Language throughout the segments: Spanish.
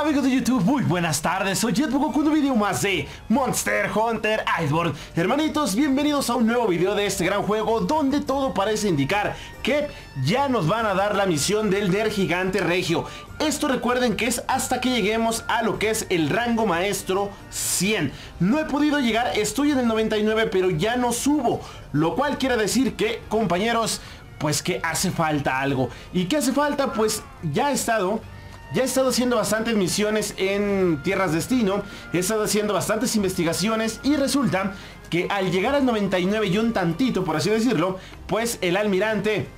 Amigos de YouTube, muy buenas tardes, soy JetBook con un video más de Monster Hunter Iceborne. Hermanitos, bienvenidos a un nuevo video de este gran juego Donde todo parece indicar que ya nos van a dar la misión del Ner Gigante Regio. Esto recuerden que es hasta que lleguemos a lo que es el rango maestro 100 No he podido llegar, estoy en el 99 pero ya no subo Lo cual quiere decir que, compañeros, pues que hace falta algo. ¿Y qué hace falta? Pues ya he estado ya he estado haciendo bastantes misiones en Tierras Destino, he estado haciendo bastantes investigaciones y resulta que al llegar al 99 y un tantito, por así decirlo, pues el almirante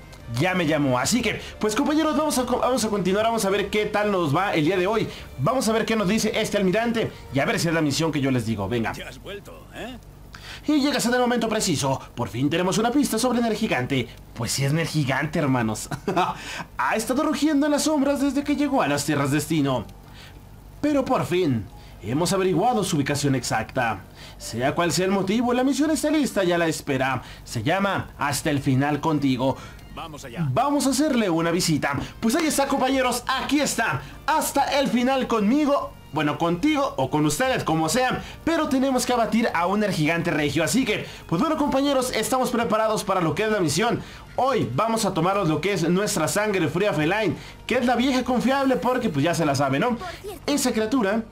ya me llamó. Así que, pues compañeros, vamos a, vamos a continuar, vamos a ver qué tal nos va el día de hoy. Vamos a ver qué nos dice este almirante y a ver si es la misión que yo les digo. Venga. has vuelto, ¿eh? Y llegas en el momento preciso. Por fin tenemos una pista sobre el Gigante. Pues sí es el Gigante, hermanos. ha estado rugiendo en las sombras desde que llegó a las Tierras Destino. Pero por fin, hemos averiguado su ubicación exacta. Sea cual sea el motivo, la misión está lista, ya la espera. Se llama Hasta el final contigo. Vamos allá. Vamos a hacerle una visita. Pues ahí está, compañeros. Aquí está. Hasta el final conmigo bueno, contigo o con ustedes, como sean, pero tenemos que abatir a un gigante regio, así que, pues bueno compañeros, estamos preparados para lo que es la misión. Hoy vamos a tomarnos lo que es nuestra sangre fría feline, que es la vieja confiable porque pues ya se la sabe, ¿no? Esa criatura,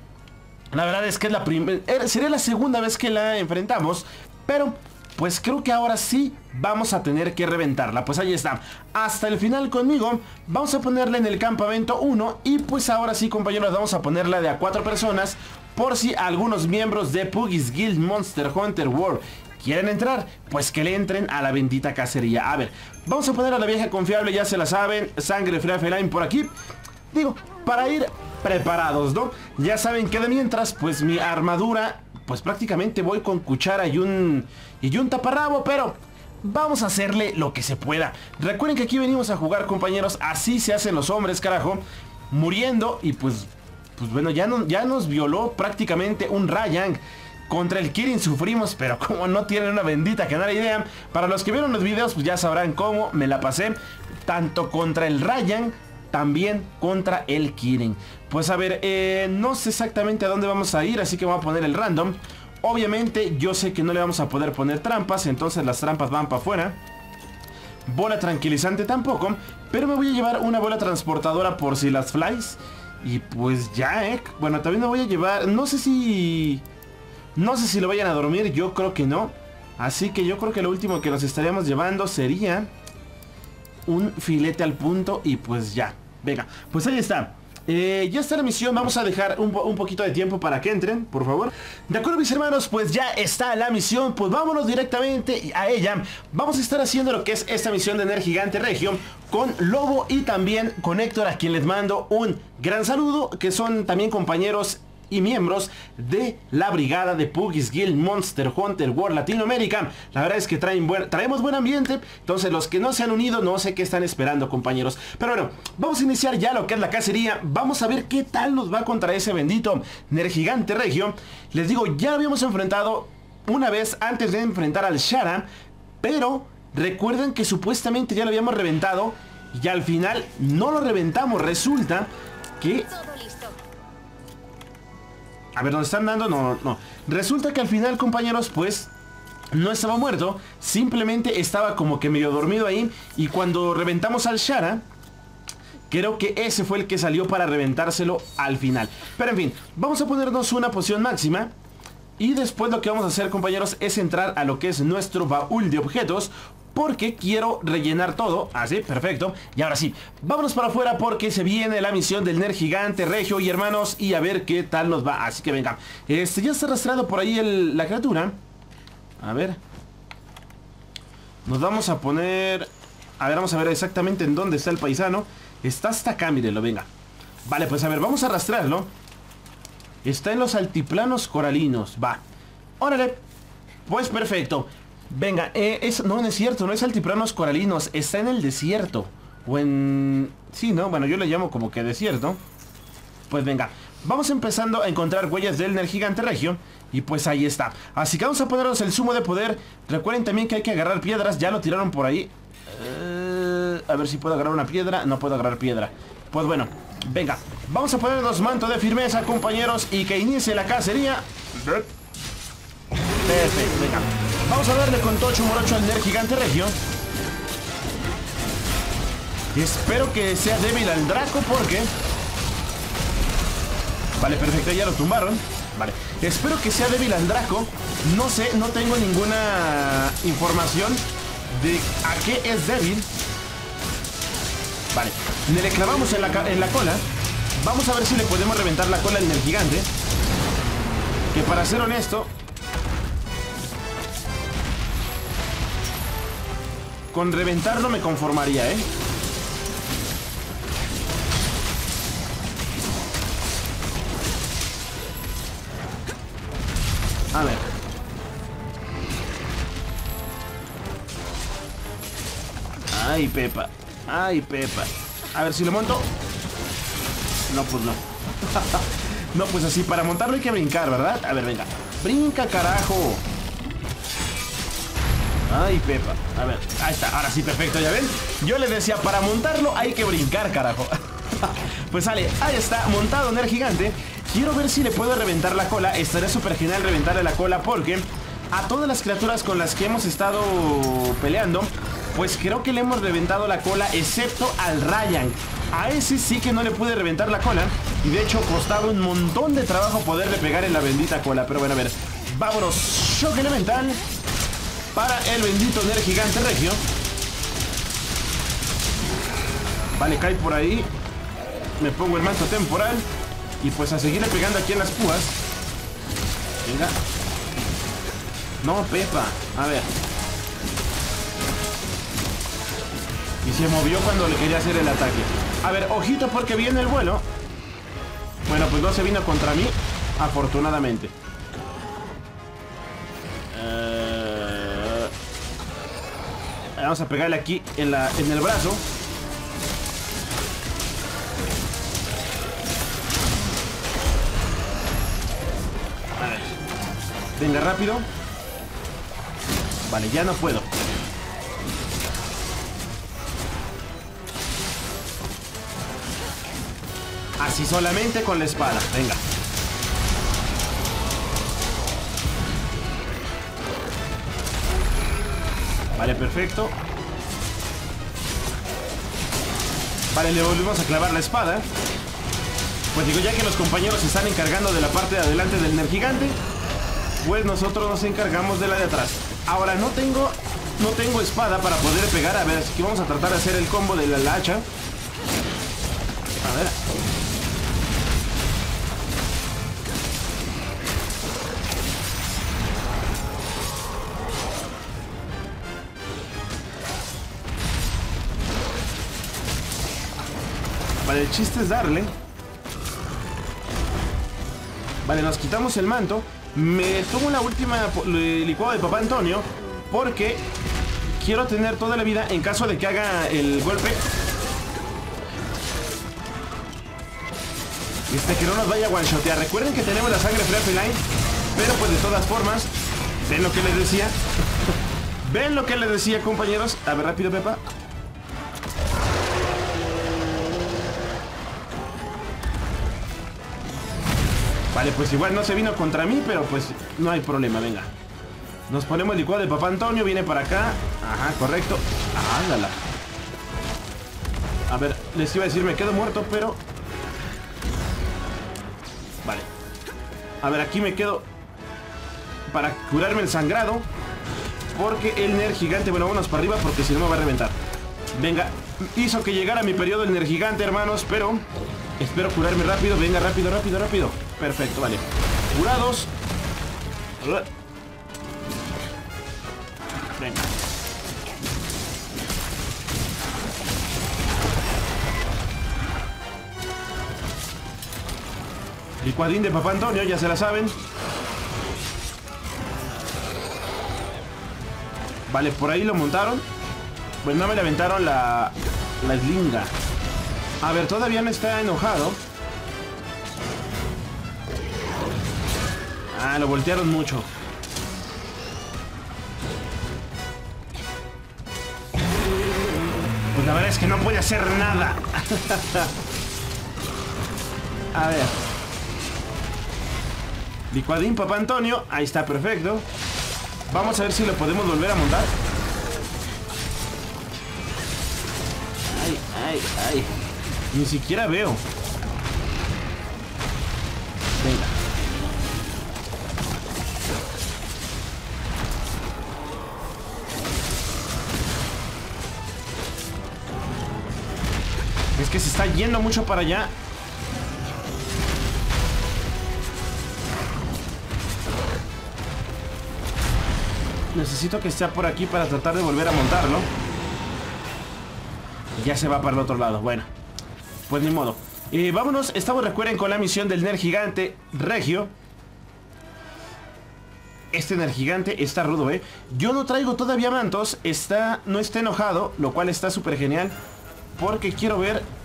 la verdad es que es la primera, er, sería la segunda vez que la enfrentamos, pero pues creo que ahora sí vamos a tener que reventarla. Pues ahí está. Hasta el final conmigo. Vamos a ponerla en el campamento 1. Y pues ahora sí, compañeros, vamos a ponerla de a cuatro personas. Por si algunos miembros de Puggy's Guild Monster Hunter World quieren entrar, pues que le entren a la bendita cacería. A ver, vamos a poner a la vieja confiable, ya se la saben. Sangre fría feline por aquí. Digo, para ir preparados, ¿no? Ya saben que de mientras, pues mi armadura pues prácticamente voy con cuchara y un, y un taparrabo, pero vamos a hacerle lo que se pueda. Recuerden que aquí venimos a jugar, compañeros, así se hacen los hombres, carajo, muriendo y pues, pues bueno, ya, no, ya nos violó prácticamente un Ryan. Contra el Kirin sufrimos, pero como no tienen una bendita que idea, para los que vieron los videos, pues ya sabrán cómo me la pasé, tanto contra el Ryan también contra el Kirin. Pues a ver, eh, no sé exactamente a dónde vamos a ir, así que voy a poner el random. Obviamente yo sé que no le vamos a poder poner trampas, entonces las trampas van para afuera. Bola tranquilizante tampoco, pero me voy a llevar una bola transportadora por si las flies. Y pues ya, eh. Bueno, también me voy a llevar, no sé si... No sé si lo vayan a dormir, yo creo que no. Así que yo creo que lo último que nos estaríamos llevando sería un filete al punto y pues ya. Venga, pues ahí está. Eh, ya está la misión, vamos a dejar un, poquito de tiempo para que entren, por favor De acuerdo mis hermanos, pues ya está la misión Pues vámonos directamente a ella Vamos a estar haciendo lo que es esta misión de Ener Gigante Regio Con Lobo y también con Héctor a quien les mando un gran saludo Que son también compañeros y miembros de la brigada de Puggy's Guild Monster Hunter World Latinoamérica. La verdad es que traemos buen ambiente, entonces los que no se han unido no sé qué están esperando compañeros. Pero bueno, vamos a iniciar ya lo que es la cacería, vamos a ver qué tal nos va contra ese bendito Nergigante Regio. Les digo, ya lo habíamos enfrentado una vez antes de enfrentar al Shara, pero recuerden que supuestamente ya lo habíamos reventado y al final no lo reventamos, resulta que a ver, ¿dónde están dando? No, no. Resulta que al final, compañeros, pues... No estaba muerto, simplemente estaba como que medio dormido ahí Y cuando reventamos al Shara Creo que ese fue el que salió para reventárselo al final Pero en fin, vamos a ponernos una poción máxima y después lo que vamos a hacer compañeros es entrar a lo que es nuestro baúl de objetos porque quiero rellenar todo. Así, perfecto. Y ahora sí, vámonos para afuera porque se viene la misión del Ner Gigante, Regio y hermanos y a ver qué tal nos va. Así que venga. Este ya está arrastrado por ahí la criatura. A ver. Nos vamos a poner... A ver, vamos a ver exactamente en dónde está el paisano. Está hasta acá, mírenlo, venga. Vale, pues a ver, vamos a arrastrarlo. Está en los altiplanos coralinos, va. Órale. Pues perfecto. Venga, eh, es, no, no es cierto, no es altiplanos coralinos, está en el desierto. O en... Sí, ¿no? Bueno, yo le llamo como que desierto. Pues venga, vamos empezando a encontrar huellas del gigante regio. Y pues ahí está. Así que vamos a ponernos el sumo de poder. Recuerden también que hay que agarrar piedras, ya lo tiraron por ahí. Eh, a ver si puedo agarrar una piedra. No puedo agarrar piedra. Pues bueno, Venga, vamos a ponernos manto de firmeza, compañeros, y que inicie la cacería. Venga. Vamos a darle con Tocho Morocho al Ner Gigante Regio. Espero que sea débil al Draco porque... Vale, perfecto, ya lo tumbaron. Vale, espero que sea débil al Draco. No sé, no tengo ninguna información de a qué es débil. Vale, le clavamos en la, en la cola. Vamos a ver si le podemos reventar la cola en el gigante. Que para ser honesto... Con reventarlo me conformaría, ¿eh? A ver. Ay, Pepa. Ay, Pepa. A ver si lo monto. No, pues no. no, pues así, para montarlo hay que brincar, ¿verdad? A ver, venga. Brinca, carajo. Ay, Pepa. A ver, ahí está. Ahora sí, perfecto, ¿ya ven? Yo le decía, para montarlo hay que brincar, carajo. pues sale, ahí está, montado Ner Gigante. Quiero ver si le puedo reventar la cola. Estaría súper genial reventarle la cola porque a todas las criaturas con las que hemos estado peleando, pues creo que le hemos reventado la cola, excepto al Ryan. A ese sí que no le pude reventar la cola. Y de hecho costaba un montón de trabajo poderle pegar en la bendita cola. Pero bueno, a ver. Vámonos. Shock elemental. Para el bendito Ner Gigante Regio. Vale, cae por ahí. Me pongo el manto temporal. Y pues a seguirle pegando aquí en las púas. Venga. No, Pepa. A ver. Y se movió cuando le quería hacer el ataque. A ver, ojito porque viene el vuelo. Bueno, pues no se vino contra mí. Afortunadamente. Vamos a pegarle aquí en, la, en el brazo. Venga, rápido. Vale, ya no puedo. Así solamente con la espada. Venga. Vale, perfecto. Vale, le volvemos a clavar la espada. Pues digo, ya que los compañeros se están encargando de la parte de adelante del Ner Gigante, pues nosotros nos encargamos de la de atrás. Ahora no tengo no tengo espada para poder pegar. A ver, que vamos a tratar de hacer el combo de la, hacha. A ver. Vale, el chiste es darle. Vale, nos quitamos el manto. Me tomo la última licuado de Papá Antonio porque quiero tener toda la vida en caso de que haga el golpe. Este que no nos vaya a one-shotear. Recuerden que tenemos la sangre Fluffy Line, pero pues de todas formas, ven lo que les decía. ven lo que les decía, compañeros. A ver, rápido, Pepa. Vale, pues igual no se vino contra mí, pero pues no hay problema, venga. Nos ponemos licuado de Papá Antonio, viene para acá. Ajá, correcto. Ándala. A ver, les iba a decir, me quedo muerto, pero... Vale. A ver, aquí me quedo para curarme el sangrado. Porque el Ner Gigante, bueno, vámonos para arriba porque si no me va a reventar. Venga, hizo que llegara mi periodo el Ner Gigante, hermanos, pero espero curarme rápido. Venga, rápido, rápido, rápido. Perfecto, vale. Curados. Venga. Licuadín de Papá Antonio, ya se la saben. Vale, por ahí lo montaron. Pues no me aventaron la, la slinga. A ver, todavía no está enojado. Ah, lo voltearon mucho. Pues la verdad es que no puede hacer nada. A ver. Licuadín, papá Antonio. Ahí está, perfecto. Vamos a ver si lo podemos volver a montar. Ay, ay, ay. Ni siquiera veo. Venga. Está yendo mucho para allá. Necesito que esté por aquí para tratar de volver a montarlo. Ya se va para el otro lado. Bueno, pues ni modo. Eh, vámonos, estamos recuerden con la misión del Ner Gigante Regio. Este Ner Gigante está rudo, ¿eh? Yo no traigo todavía mantos, está, no está enojado, lo cual está súper genial. Porque quiero ver...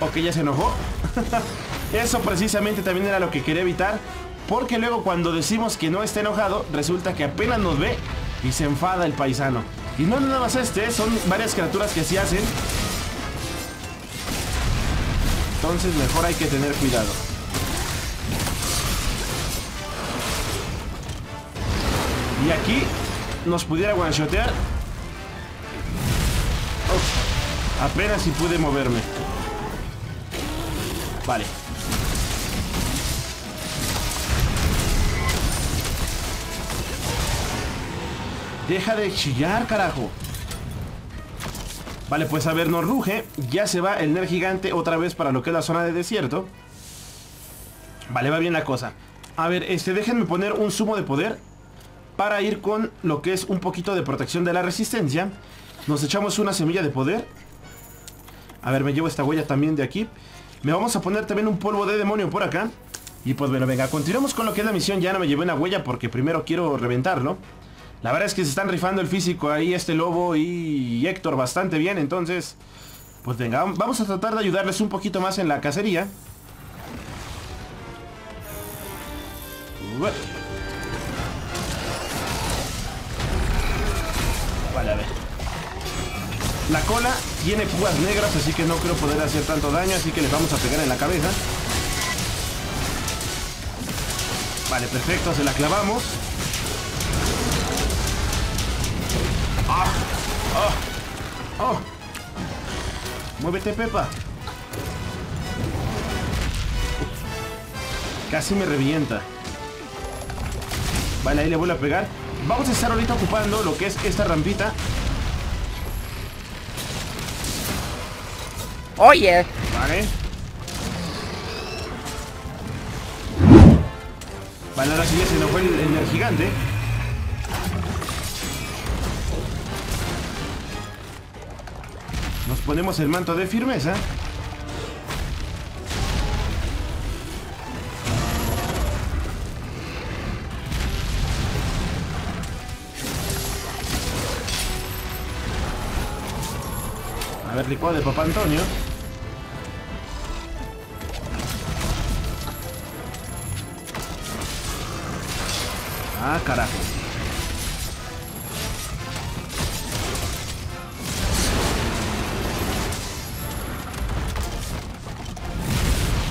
Ok, ya se enojó. Eso precisamente también era lo que quería evitar. Porque luego cuando decimos que no está enojado, resulta que apenas nos ve y se enfada el paisano. Y no nada más este, son varias criaturas que así hacen. Entonces mejor hay que tener cuidado. Y aquí nos pudiera one-shotear. Apenas si pude moverme. Vale. Deja de chillar, carajo. Vale, pues a ver, nos ruge. Ya se va el Ner Gigante otra vez para lo que es la zona de desierto. Vale, va bien la cosa. A ver, este, déjenme poner un sumo de poder. Para ir con lo que es un poquito de protección de la resistencia. Nos echamos una semilla de poder. A ver, me llevo esta huella también de aquí. Me vamos a poner también un polvo de demonio por acá. Y pues bueno, venga, continuamos con lo que es la misión. Ya no me llevé una huella porque primero quiero reventarlo. La verdad es que se están rifando el físico ahí este Lobo y Héctor bastante bien, entonces... Pues venga, vamos a tratar de ayudarles un poquito más en la cacería. Vale, a ver. La cola tiene púas negras, así que no creo poder hacer tanto daño, así que les vamos a pegar en la cabeza. Vale, perfecto, se la clavamos. ¡Oh! ¡Oh! ¡Muévete, Pepa! Casi me revienta. Vale, ahí le vuelvo a pegar. Vamos a estar ahorita ocupando lo que es esta rampita. Oye. Vale. Vale, ahora sí ya se nos fue el, el gigante. Nos ponemos el manto de firmeza. Licuado de Papá Antonio. Ah, carajo.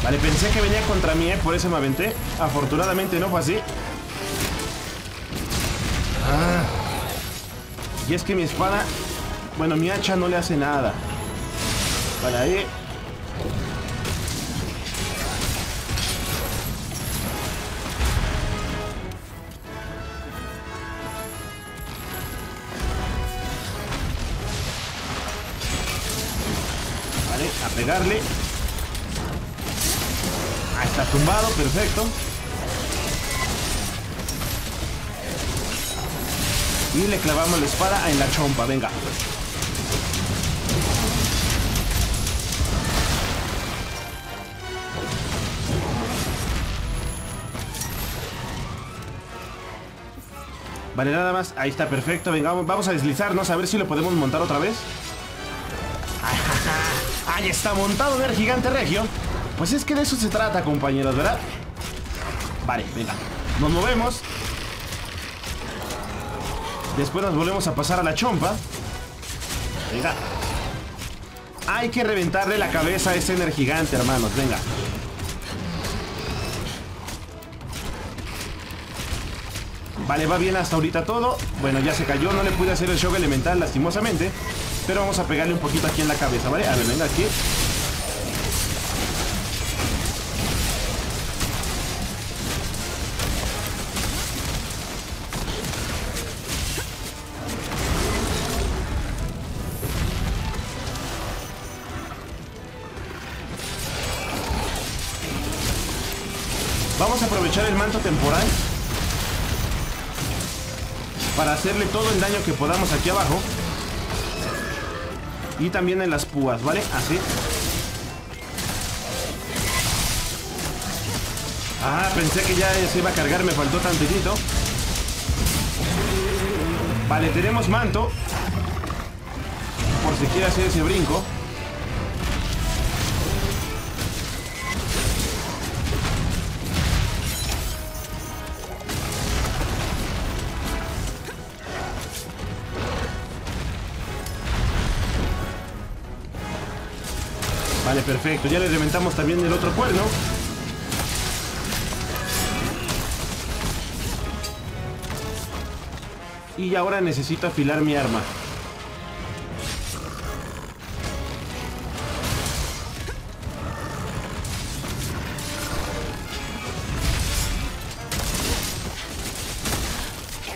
Vale, pensé que venía contra mí, ¿eh? por eso me aventé. Afortunadamente no fue así. Ah. Y es que mi espada... Bueno, mi hacha no le hace nada. Vale, ahí... Vale, a pegarle. Está tumbado, perfecto. Y le clavamos la espada en la chompa, venga. Vale, nada más. Ahí está, perfecto. Venga, vamos a deslizarnos a ver si lo podemos montar otra vez. Ahí está montado el gigante regio. Pues es que de eso se trata, compañeros, ¿verdad? Vale, venga. Nos movemos. Después nos volvemos a pasar a la chompa. Venga. Hay que reventarle la cabeza a ese energigante, hermanos. Venga. Vale, va bien hasta ahorita todo. Bueno, ya se cayó, no le pude hacer el shock elemental lastimosamente. Pero vamos a pegarle un poquito aquí en la cabeza, ¿vale? A ver, venga aquí. Vamos a aprovechar el manto temporal para hacerle todo el daño que podamos aquí abajo. Y también en las púas, ¿vale? Así. Ah, pensé que ya se iba a cargar, me faltó tantitito. Vale, tenemos manto. Por si quiere hacer ese brinco. Perfecto. Ya le reventamos también el otro cuerno. Y ahora necesito afilar mi arma.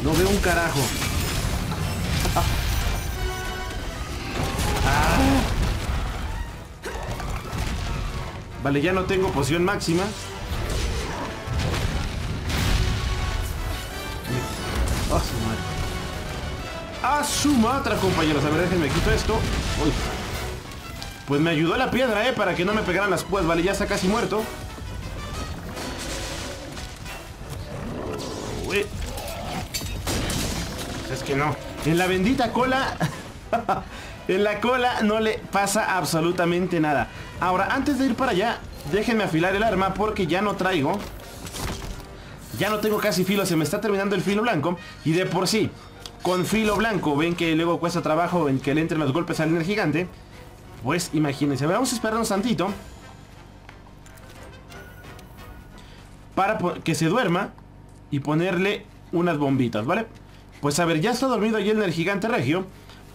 No veo un carajo. Vale, ya no tengo poción máxima. ¡A su madre! ¡A su madre, compañeros! A ver, déjenme quito esto. Uy. Pues me ayudó la piedra, ¿eh? Para que no me pegaran las púas. Vale, ya está casi muerto. Uy. Es que no. En la bendita cola... en la cola no le pasa absolutamente nada. Ahora, antes de ir para allá, déjenme afilar el arma porque ya no traigo. Ya no tengo casi filo, se me está terminando el filo blanco. Y de por sí, con filo blanco, ven que luego cuesta trabajo en que le entren los golpes al gigante. Pues imagínense, vamos a esperar un tantito. Para que se duerma y ponerle unas bombitas, ¿vale? Pues a ver, ya está dormido allí el gigante regio.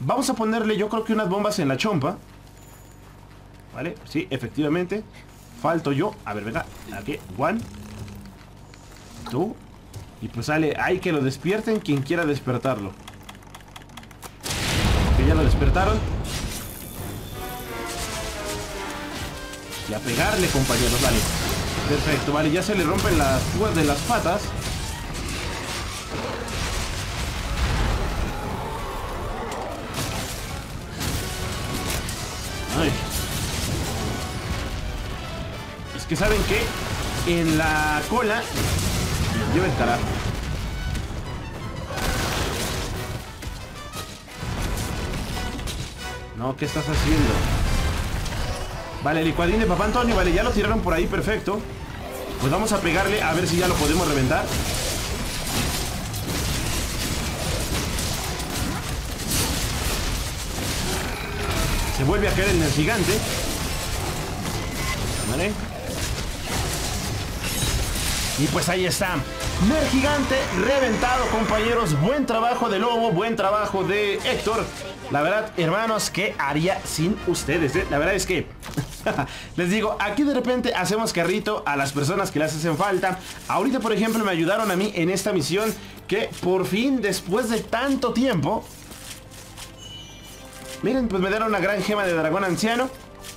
Vamos a ponerle yo creo que unas bombas en la chompa. ¿Vale? Sí, efectivamente. Falto yo. A ver, venga. Aquí. One. Two. Y pues sale. Hay que lo despierten quien quiera despertarlo. Que ya lo despertaron. Y a pegarle, compañeros. Vale. Perfecto. Vale, ya se le rompen las púas de las patas. Es que saben que en la cola lleva el. No, ¿qué estás haciendo? Vale, licuadín de Papá Antonio, vale, ya lo tiraron por ahí, perfecto. Pues vamos a pegarle a ver si ya lo podemos reventar. Se vuelve a caer en el gigante. ¿Vale? Y pues ahí está. Mer gigante reventado, compañeros. Buen trabajo de Lobo, buen trabajo de Héctor. La verdad, hermanos, ¿qué haría sin ustedes? Eh? La verdad es que... Les digo, aquí de repente hacemos carrito a las personas que les hacen falta. Ahorita, por ejemplo, me ayudaron a mí en esta misión que por fin, después de tanto tiempo... Miren, pues me dieron una gran gema de dragón anciano.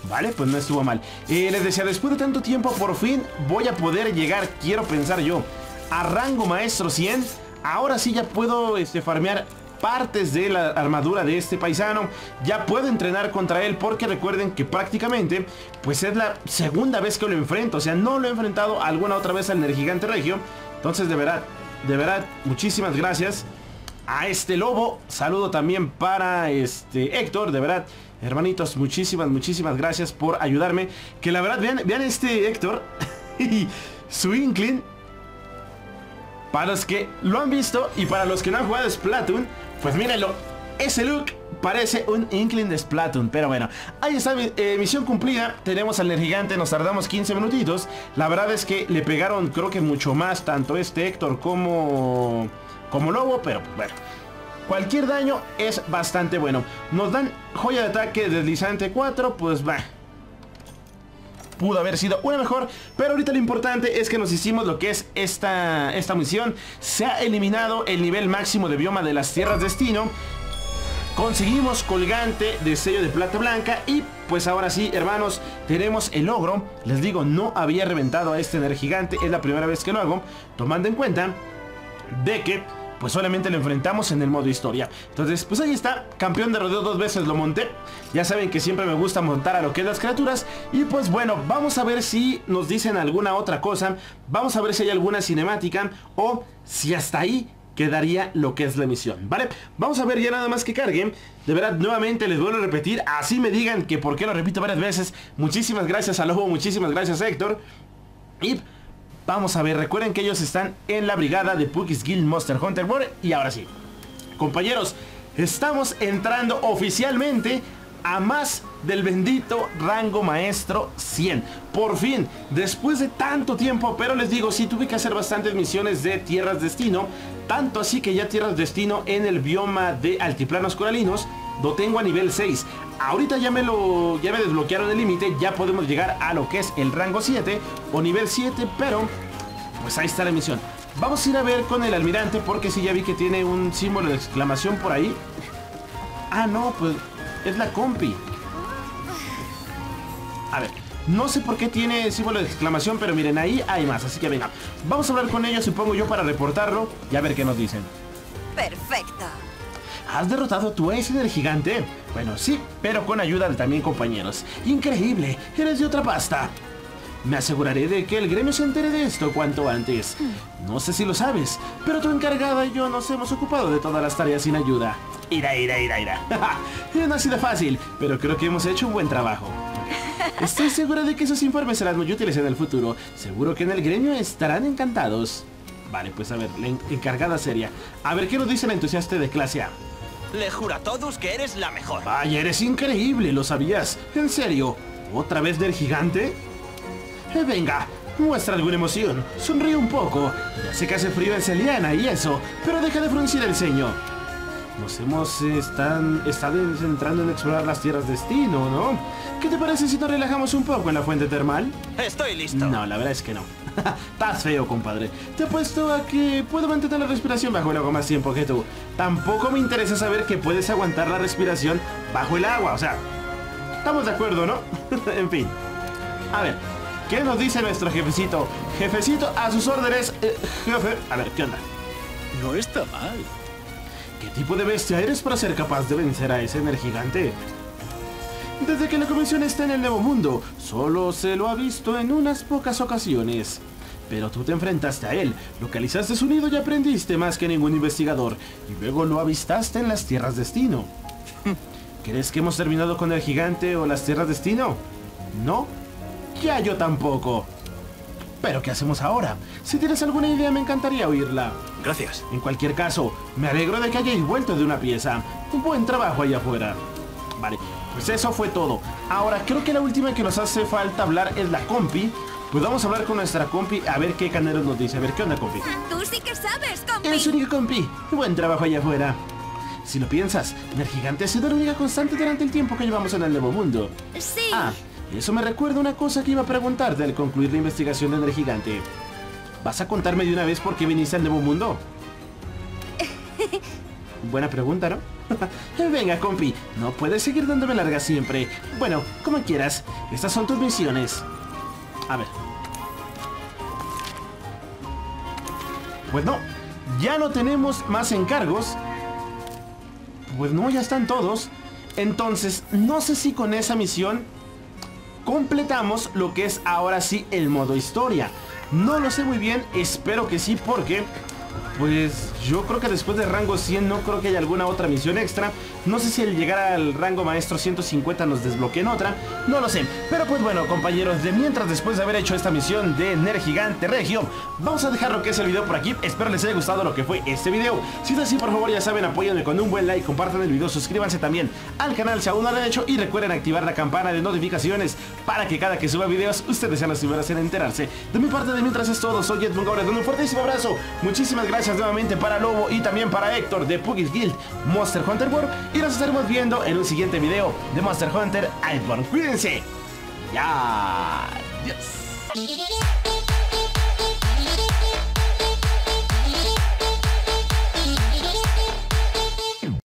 Vale, pues no estuvo mal. Eh, les decía, después de tanto tiempo, por fin voy a poder llegar, quiero pensar yo, a rango maestro 100. Ahora sí ya puedo este, farmear partes de la armadura de este paisano. Ya puedo entrenar contra él porque recuerden que prácticamente pues es la segunda vez que lo enfrento. O sea, no lo he enfrentado alguna otra vez al Nergigante Regio. Entonces de verdad, de verdad, muchísimas gracias a este lobo. Saludo también para este Héctor, de verdad. Hermanitos, muchísimas, muchísimas gracias por ayudarme. Que la verdad, vean, vean este Héctor y su Inkling. Para los que lo han visto y para los que no han jugado Splatoon, pues mírenlo. Ese look parece un Inkling de Splatoon. Pero bueno, ahí está, eh, misión cumplida. Tenemos al gigante, nos tardamos 15 minutitos. La verdad es que le pegaron creo que mucho más tanto este Héctor como como lobo, pero bueno. Cualquier daño es bastante bueno. Nos dan joya de ataque deslizante 4, pues va. Pudo haber sido una mejor, pero ahorita lo importante es que nos hicimos lo que es esta, esta misión. Se ha eliminado el nivel máximo de bioma de las tierras destino. Conseguimos colgante de sello de plata blanca y pues ahora sí, hermanos, tenemos el logro. Les digo, no había reventado a este gigante, es la primera vez que lo hago, tomando en cuenta de que pues solamente lo enfrentamos en el modo historia. Entonces, pues ahí está, campeón de rodeo dos veces lo monté. Ya saben que siempre me gusta montar a lo que es las criaturas. Y pues bueno, vamos a ver si nos dicen alguna otra cosa. Vamos a ver si hay alguna cinemática o si hasta ahí quedaría lo que es la misión, ¿vale? Vamos a ver ya nada más que carguen. De verdad, nuevamente les vuelvo a repetir, así me digan que por qué lo repito varias veces. Muchísimas gracias a Lobo, muchísimas gracias Héctor. Y Vamos a ver, recuerden que ellos están en la brigada de Puggy's Guild Monster Hunter World. Y ahora sí, compañeros, estamos entrando oficialmente a más del bendito rango maestro 100. Por fin, después de tanto tiempo, pero les digo, sí tuve que hacer bastantes misiones de Tierras Destino, tanto así que ya Tierras Destino en el bioma de Altiplanos Coralinos lo tengo a nivel 6. Ahorita ya me lo ya me desbloquearon el límite, ya podemos llegar a lo que es el rango 7 o nivel 7, pero pues ahí está la misión. Vamos a ir a ver con el almirante porque si ya vi que tiene un símbolo de exclamación por ahí. Ah, no, pues es la compi. A ver, no sé por qué tiene símbolo de exclamación, pero miren, ahí hay más, así que venga. Vamos a hablar con ellos, supongo yo, para reportarlo y a ver qué nos dicen. Perfecto. ¿Has derrotado tu ese del gigante? Bueno, sí, pero con ayuda de también compañeros. Increíble, eres de otra pasta. Me aseguraré de que el gremio se entere de esto cuanto antes. No sé si lo sabes, pero tu encargada y yo nos hemos ocupado de todas las tareas sin ayuda. Ira, ira, ira, ira. no ha sido fácil, pero creo que hemos hecho un buen trabajo. Estoy segura de que esos informes serán muy útiles en el futuro. Seguro que en el gremio estarán encantados. Vale, pues a ver, la encargada seria. A ver, ¿qué nos dice la entusiasta de clase A? Le juro a todos que eres la mejor. Vaya, eres increíble, ¿lo sabías? ¿En serio? ¿Otra vez del gigante? Eh, venga, muestra alguna emoción. Sonríe un poco. Ya sé que hace frío en Celiana y eso, pero deja de fruncir el ceño. Nos hemos están, estado entrando en explorar las tierras de destino, ¿no? ¿Qué te parece si nos relajamos un poco en la fuente termal? Estoy listo. No, la verdad es que no. Estás feo, compadre. Te apuesto a que puedo mantener la respiración bajo el agua más tiempo que tú. Tampoco me interesa saber que puedes aguantar la respiración bajo el agua. O sea, estamos de acuerdo, ¿no? en fin. A ver, ¿qué nos dice nuestro jefecito? Jefecito, a sus órdenes. Eh, jefe, a ver, ¿qué onda? No está mal. ¿Qué tipo de bestia eres para ser capaz de vencer a ese energigante? Desde que la comisión está en el Nuevo Mundo, solo se lo ha visto en unas pocas ocasiones. Pero tú te enfrentaste a él, localizaste su nido y aprendiste más que ningún investigador, y luego lo avistaste en las Tierras Destino. ¿Crees que hemos terminado con el gigante o las Tierras Destino? ¿No? Ya yo tampoco. Pero ¿qué hacemos ahora? Si tienes alguna idea me encantaría oírla. Gracias. En cualquier caso, me alegro de que hayáis vuelto de una pieza. Un buen trabajo allá afuera. Vale, pues eso fue todo. Ahora, creo que la última que nos hace falta hablar es la compi. Pues vamos a hablar con nuestra compi a ver qué canero nos dice. A ver, ¿qué onda, compi? Tú sí que sabes, compi. Eres única compi. Buen trabajo allá afuera. Si lo piensas, el gigante ha sido la única constante durante el tiempo que llevamos en el Nuevo Mundo. Sí. Ah, y eso me recuerda una cosa que iba a preguntarte al concluir la investigación del gigante. ¿Vas a contarme de una vez por qué viniste al Nuevo Mundo? Buena pregunta, ¿no? Venga, compi, no puedes seguir dándome largas siempre. Bueno, como quieras, estas son tus misiones. A ver. Pues no, ya no tenemos más encargos. Pues no, ya están todos. Entonces, no sé si con esa misión completamos lo que es ahora sí el modo historia. No lo sé muy bien, espero que sí porque pues yo creo que después de rango 100 no creo que haya alguna otra misión extra. No sé si al llegar al rango maestro 150 nos desbloqueen otra, no lo sé. Pero pues bueno, compañeros, de mientras después de haber hecho esta misión de Gigante Regio, vamos a dejar lo que es el video por aquí. Espero les haya gustado lo que fue este video. Si es así, por favor, ya saben, apóyenme con un buen like, compartan el video, suscríbanse también al canal si aún no lo han hecho y recuerden activar la campana de notificaciones para que cada que suba videos ustedes sean los primeros en enterarse. De mi parte, de mientras es todo, soy Edmund Gómez, un fuertísimo abrazo. Muchísimas gracias nuevamente para Lobo y también para Héctor de Puggy's Guild Monster Hunter World y nos estaremos viendo en un siguiente video de Monster Hunter Iceborne. Cuídense. Ya. Adiós.